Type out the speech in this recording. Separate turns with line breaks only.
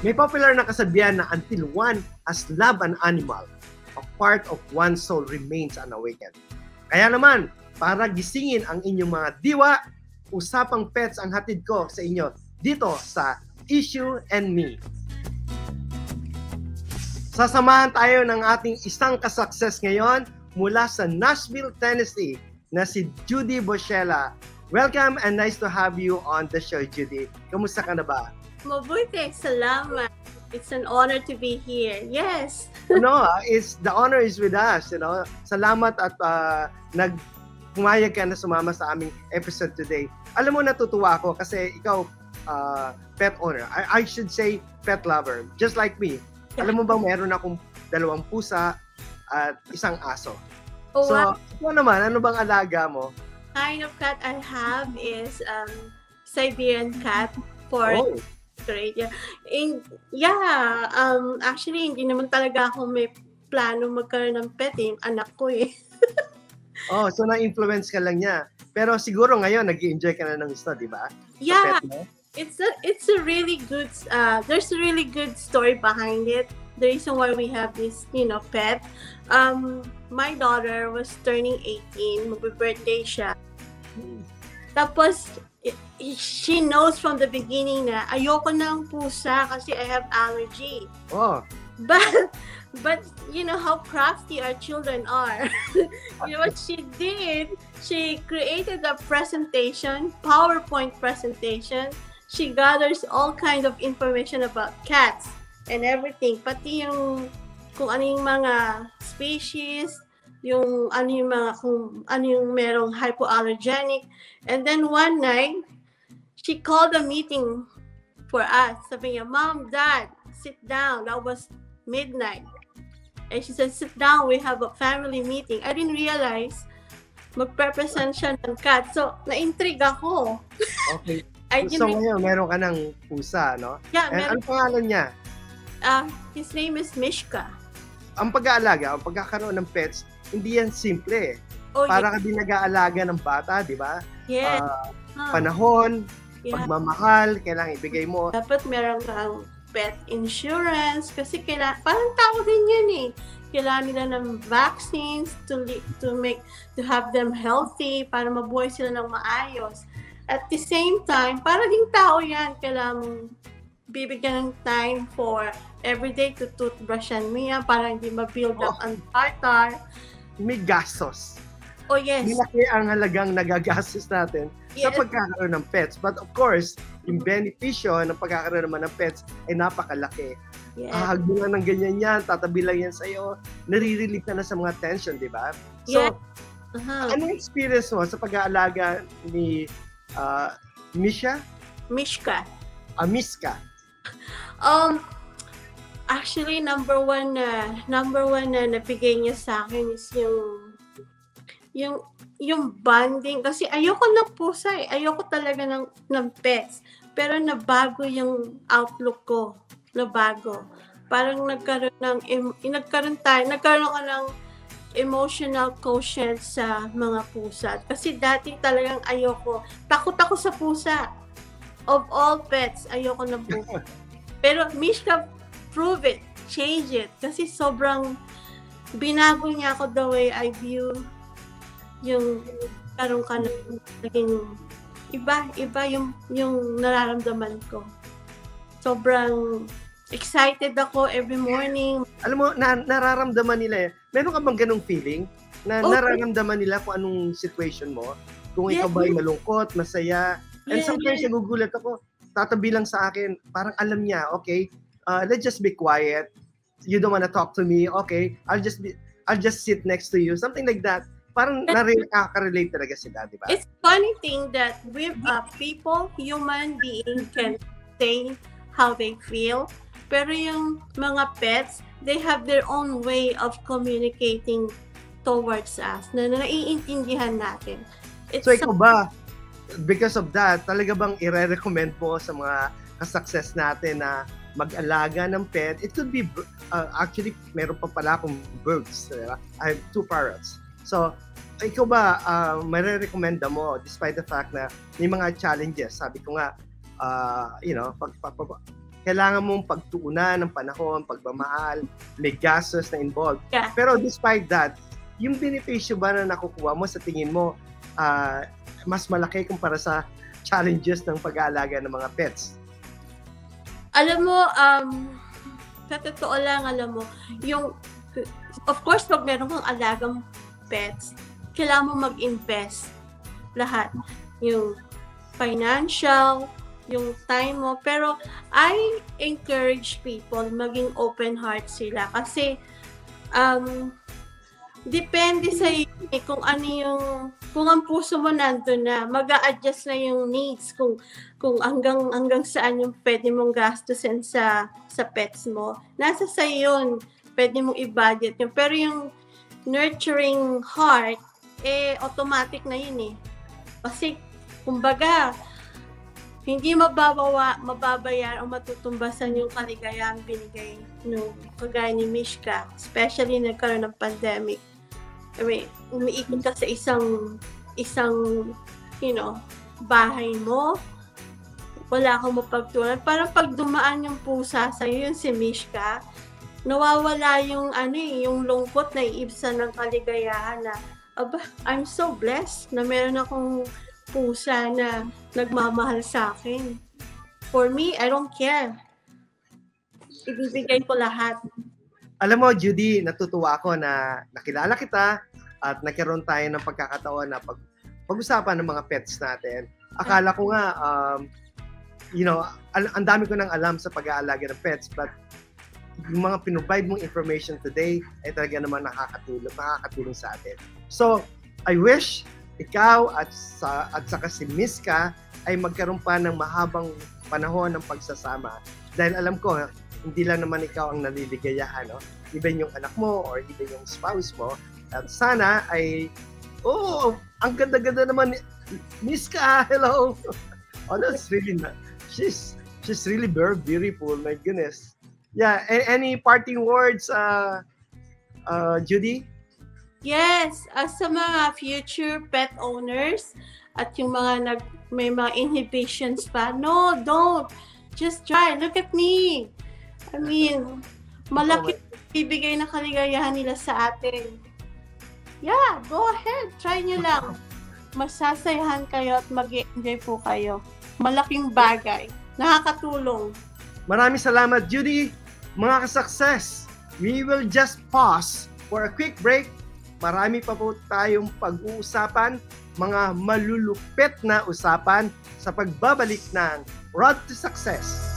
May popular na kasabihan na until one has loved an animal, a part of one's soul remains unawakened. Kaya naman, para gisingin ang inyong mga diwa, usapang pets ang hatid ko sa inyo dito sa Issue and Me. Sasamahan tayo ng ating isang kasukses ngayon mula sa Nashville, Tennessee na si Judy Boschella. Welcome and nice to have you on the show, Judy. Kamusta ka na ba?
Mabuti, salamat. It's an honor to be here. Yes.
no, it's the honor is with us, you know. Salamat at uh, nag pumayag ka na sumama sa aming episode today. Alam mo natutuwa ako kasi ikaw uh, pet owner. I, I should say pet lover, just like me. Alam mo bang meron akong dalawang pusa at isang aso.
Oh,
so,
what
ikaw naman, ano bang alaga mo?
kind of cat I have is um, Siberian cat for
Oh,
great. Yeah. In, yeah, um, actually, hindi naman talaga ako may plano magkaroon ng pet eh. Anak ko eh.
oh, so na-influence ka lang niya. Pero siguro ngayon, nag enjoy ka na ng gusto, di ba?
Yeah, it's a it's a really good uh there's a really good story behind it the reason why we have this you know pet um my daughter was turning 18 magbe-birthday siya tapos i- i- she knows from the beginning na ayoko ng pusa kasi I have allergy.
Oh,
but but you know how crafty our children are. You know what she did? She created a presentation powerpoint presentation. She gathers all kind of information about cats and everything. Pati yung kung ano yung mga species yung ano yung mga kung ano yung merong hypoallergenic and then one night she called a meeting for us sabi niya mom dad sit down that was midnight. And she said, sit down, we have a family meeting. I didn't realize magpe-present siya ng cat. So, na-intrigue ako.
okay.
I
So
didn't,
ngayon, meron ka ng pusa, no?
yeah,
And
meron,
ano pangalan niya?
uh, his name is Mishka.
Ang pag-aalaga, ang pagkakaroon ng pets, hindi yan simple eh.
Oh,
Para ka din nag-aalaga ng bata, di ba?
yeah.
Ah,
huh,
panahon,
yeah.
pagmamahal, kailangan ibigay mo.
Dapat meron kang pet insurance kasi kailangan, parang tao din yan eh. Kailangan nila ng vaccines to, to make, to have them healthy para mabuhay sila ng maayos. At the same time, para ding tao yan, kailangan bibigyan ng time for everyday to toothbrushan mo yan para hindi ma-build up
Oh.
ang tartar.
May gastos.
Oh yes,
Malaki ang halagang nagagastos natin sa
yes.
pagkakaroon ng pets. But of course, yung benepisyo ng pagkakaroon naman ng pets ay napakalaki.
yes.
Ahag mo lang ng ganyan yan, tatabi lang yan sa'yo, nare-relieve ka na sa mga tension, di ba? So,
Yeah. Aha.
anong experience mo sa pag-aalaga ni uh, Misha?
Mishka.
Amiska?
Um, actually, number one na, number one na nabigay niya sa akin is yung, yung, yung bonding. Kasi ayoko ng pusa eh. Ayoko talaga ng, ng pets. Pero nabago yung outlook ko. Nabago. Parang nagkaroon ng, em- nagkaroon tayo, nagkaroon ka ng emotional quotient sa mga pusa. Kasi dati talagang ayoko. Takot ako sa pusa. Of all pets, ayoko ng pusa. Pero Mishka, prove it. Change it. Kasi sobrang binago niya ako the way I view yung karoon ka ng naging iba, iba yung, yung nararamdaman ko. Sobrang excited ako every morning.
Alam mo, na, nararamdaman nila eh. Meron ka bang ganong feeling? Na
Oo.
nararamdaman nila kung anong situation mo? Kung ikaw
Yes.
ba ay malungkot, masaya? And
Yeah,
sometimes nagugulat ako, tatabi lang sa akin, parang alam niya, okay, uh, let's just be quiet. You don't wanna talk to me, okay? I'll just be, I'll just sit next to you. Something like that. Parang nakaka-relate talaga sila, di ba?
It's funny thing that we uh, people, human being can say how they feel. Pero yung mga pets, they have their own way of communicating towards us na naiintindihan natin. It's
So ikaw ba, because of that, talaga bang ire-recommend mo sa mga ka-success natin na mag-alaga ng pet? It could be, uh, actually, meron pa pala akong birds. di ba? I have two parrots. So, ikaw ba, uh, marirecommenda mo despite the fact na may mga challenges? Sabi ko nga, uh, you know, pag, pag, pag- kailangan mong pagtuunan ng panahon, pagmamahal, may gastos na involved.
Yeah.
Pero despite that, yung benepisyo ba na nakukuha mo sa tingin mo uh, mas malaki kumpara sa challenges ng pag-aalaga ng mga pets?
Alam mo, um, sa totoo lang, alam mo, yung, of course, pag meron kang alagang pets, kailangan mo mag-invest lahat. Yung financial, yung time mo. Pero I encourage people maging open heart sila kasi um, depende sa eh, kung ano yung kung ang puso mo nandun na mag adjust na yung needs kung kung hanggang hanggang saan yung pwede mong gastusin sa sa pets mo. Nasa sa yun. Pwede mong i-budget yun. Pero yung nurturing heart eh automatic na yun eh. Kasi kumbaga hindi mababawa, mababayan o matutumbasan yung kaligayahan binigay no kagaya ni Mishka, especially nagkaroon ng pandemic. I mean, umiikot ka sa isang isang you know, bahay mo, wala kang mapagtulan. Parang pag dumaan yung pusa sa yung si Mishka, nawawala yung ano eh, yung lungkot na iibsan ng kaligayahan na, aba, I'm so blessed na meron akong pusa na nagmamahal sa akin. For me, I don't care. Ibibigay ko lahat.
Alam mo, Judy, natutuwa ako na nakilala kita at nagkaroon tayo ng pagkakataon na pag pag-usapan ng mga pets natin. Akala ko nga, um, you know, ang, ang dami ko nang alam sa pag-aalaga ng pets, but yung mga pinrovide mong information today ay talaga naman nakakatulong, nakakatulong sa atin. So, I wish ikaw at sa at saka si Miska ay magkaroon pa ng mahabang panahon ng pagsasama. Dahil alam ko, hindi lang naman ikaw ang naliligayahan, no? Even yung anak mo or even yung spouse mo. At sana ay, oh, ang ganda-ganda naman. Miska, hello! Oh, that's really not, she's, she's really very beautiful. My goodness. Yeah, any parting words, uh, uh, Judy?
Yes, as sa mga future pet owners at yung mga nag may mga inhibitions pa, no, don't. Just try. Look at me. I mean, malaki bibigay na kaligayahan nila sa atin. Yeah, go ahead. Try nyo lang. Masasayahan kayo at mag enjoy po kayo. Malaking bagay. Nakakatulong.
Maraming salamat, Judy. Mga ka-success, we will just pause for a quick break marami pa po tayong pag-uusapan, mga malulupit na usapan sa pagbabalik ng Road to Success.